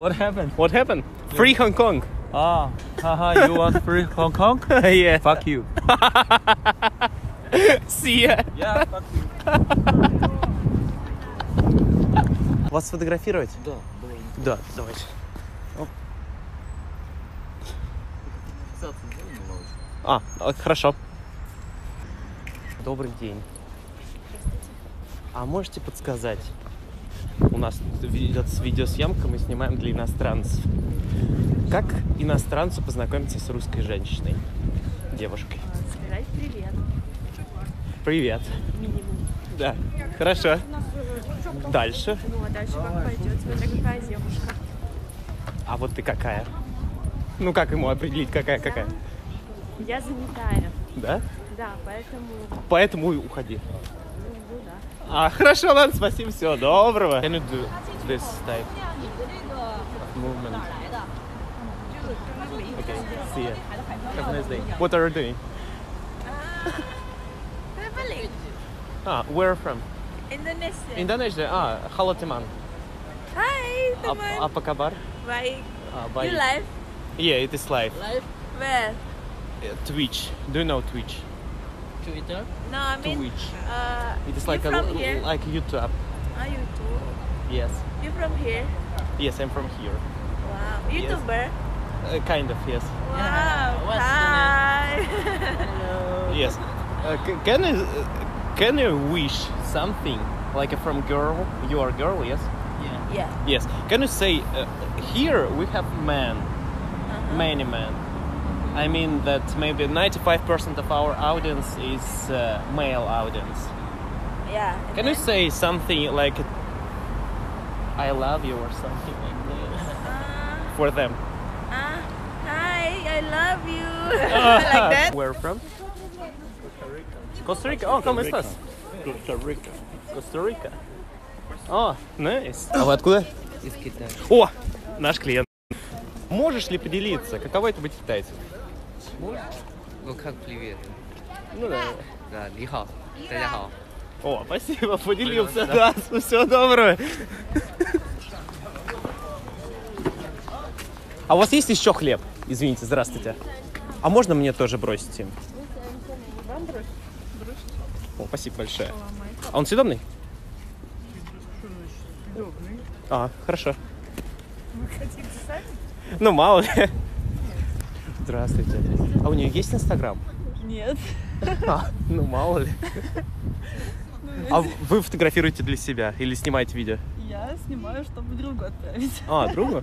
What happened? What happened? Free Hong Kong. Ah, haha, you want free Hong Kong? yeah. Fuck you. See ya. Yeah, fuck you. Вас сфотографировать? Да, давай. Да, давайте. А, а, хорошо. Добрый день. А можете подсказать? У нас тут ведет видеосъемка, мы снимаем для иностранцев. Как иностранцу познакомиться с русской женщиной, девушкой? Сказать привет. Привет. Минимум. Да, хорошо. Дальше. Ну, а дальше как пойдет? Смотря какая девушка. А вот ты какая? Ну как ему определить, какая какая? Я занятая. Да? Да, поэтому, Поэтому и уходи. ну, ну да. А, хорошо, ладно, спасибо, всего доброго. Can you do this type of movement? Okay, see ya. Have a nice day. What are you doing? Traveling. Ah, where from? Indonesia. Indonesia. Ah, halo teman. Hi, Ap- teman. apa kabar? Baik. Ah, You baik. live? Yeah, it is live. Where? Uh, Twitch. Do you know Twitch? Twitter? No, I mean, Twitch. uh, It is like a from l- here? like YouTube. Ah, you too. Yes. You from here? Yes, I'm from here. Wow. YouTuber? Uh, kind of, yes. Wow. what's the Hi. Yes. Uh, can you uh, can you wish something like from girl? You are girl, yes. Yeah. yeah. Yes. Can you say uh, here we have men, Uh-huh. many men. I mean that maybe 95% of our audience is uh, male audience. Yeah. and Can you then- say something like I love you or something like this Ah, for them? ah, hi, I love you. like that? Where from? Costa Rica. Oh, ¿cómo estás? Costa Rica. Costa Rica. О, nice. А вы откуда? Из Китая. О, наш клиент. Можешь ли поделиться, каково это быть китайцем? Мульт? Ну как привет? Ну да. Да, Лихо. Дядя О, спасибо, поделился. Да, да все доброе. А у вас есть еще хлеб? Извините, здравствуйте. А можно мне тоже бросить им? О, спасибо большое. А он съедобный? Съедобный. А, хорошо. Вы хотите сами? Ну, мало ли. Здравствуйте. А у нее есть Инстаграм? Нет. А, ну, мало ли. А вы фотографируете для себя или снимаете видео? Я снимаю, чтобы другу отправить. А, другу?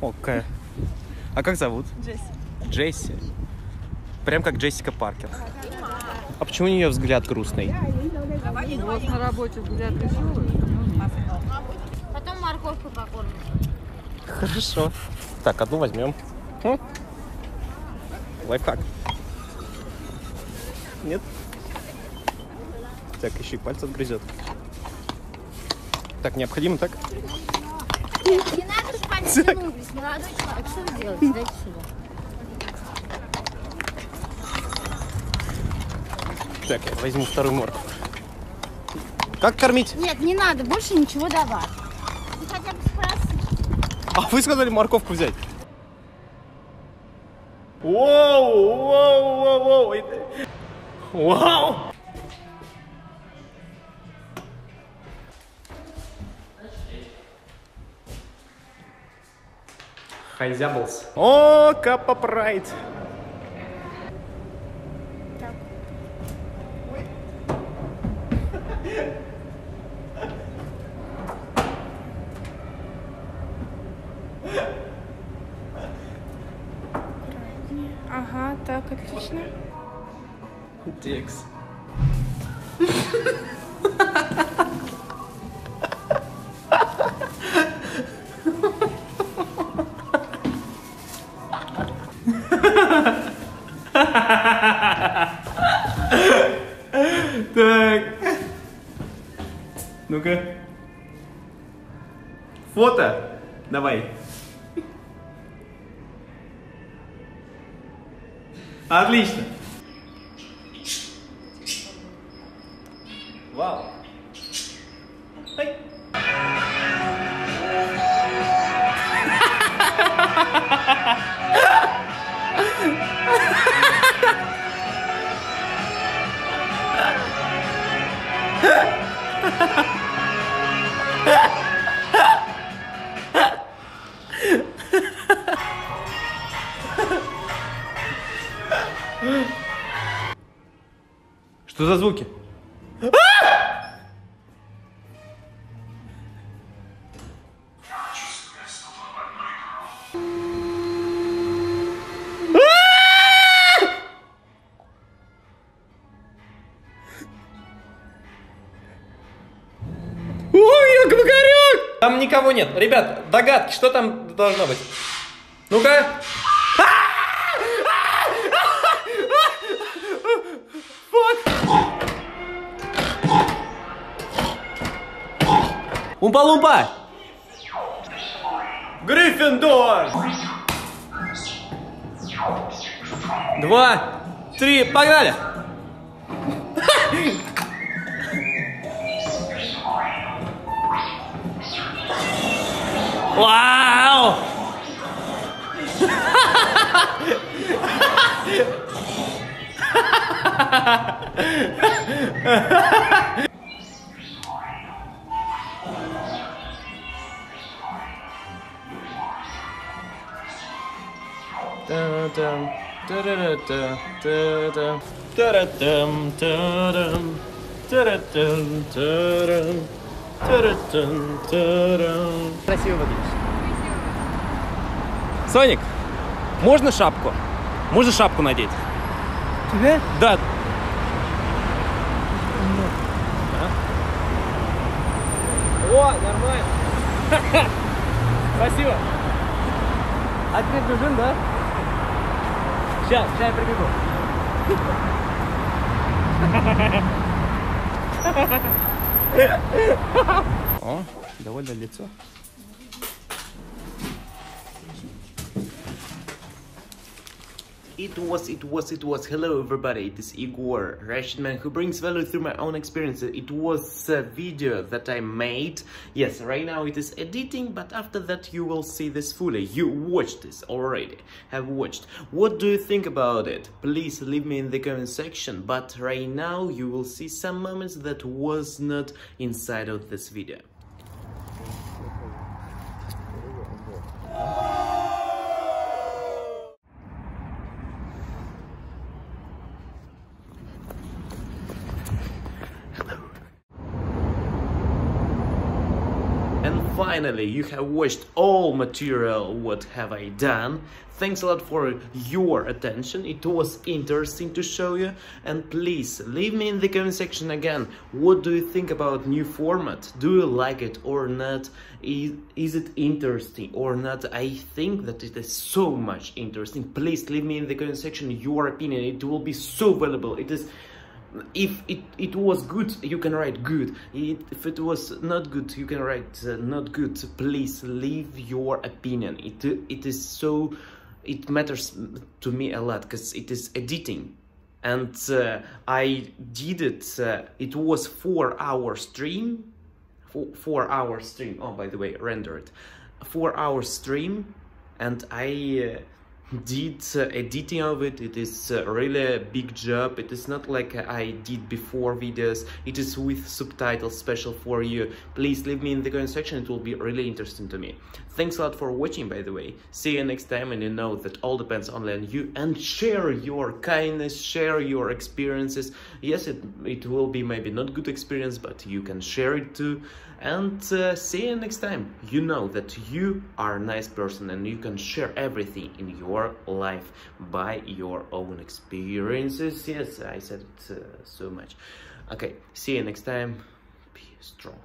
О, какая. А как зовут? Джесси. Джесси. Прям как Джессика Паркер. А почему у нее взгляд грустный? Вот на работе взгляд веселый. Потом морковку покормим. Хорошо. Так, одну возьмем. Лайфхак. Нет? Так, еще и пальцы отгрызет. Так, необходимо так? Не надо спать, тянулись, молодой человек. Что вы делаете? Дайте сюда. Так, я возьму вторую морковку. Как кормить? Нет, не надо больше ничего давать. Ну хотя бы спроси. А вы сказали морковку взять. Воу, воу, воу. Это- Вау. Хайзяблс. О, Капа Прайд. Ага, так, отлично. Дикс. Так. Ну-ка. Фото. Давай. Às lista. Uau! Ai. Что за звуки? Там никого нет. Ребят, догадки, что там должно быть? Ну-ка. Умпа-лумпа! Гриффиндор! Два, три, погнали! Вау! Та-дам, та-ра-ра-та, та-дам, та-ра-дам, Красиво выглядишь. Соник, можно шапку? Можно шапку надеть? Тебе? Да. О, нормально. Спасибо. А ты дружин, да? Сейчас, сейчас я прибегу. О, довольно лицо. It was, it was, it was. Hello everybody, it is Igor, Russian man who brings value through my own experiences. It was a video that I made. Yes, right now it is editing, but after that you will see this fully. You watched this already, have watched. What do you think about it? Please leave me in the comment section, but right now you will see some moments that was not inside of this video. And finally, you have watched all material what have I done. Thanks a lot for your attention. It was interesting to show you. And please leave me in the comment section again. What do you think about new format? Do you like it or not? Is, is it interesting or not? I think that it is so much interesting. Please leave me in the comment section your opinion. It will be so valuable. It is if it, it was good you can write good. It, if it was not good you can write uh, not good. Please leave your opinion. It it is so it matters to me a lot because it is editing. And uh, i did it uh, it was four hour stream. Four, four hour stream. Oh by the way rendered four hour stream. And i uh, did uh, editing of it it is uh, really a big job. It is not like i did before videos. It is with subtitles special for you. Please leave me in the comment section. It will be really interesting to me. Thanks a lot for watching by the way. See you next time and you know that all depends only on you and share your kindness share your experiences. Yes it, it will be maybe not good experience but you can share it too. And uh, see you next time. You know that you are a nice person and you can share everything in your life by your own experiences. Yes i said it uh, so much. Okay see you next time. Be strong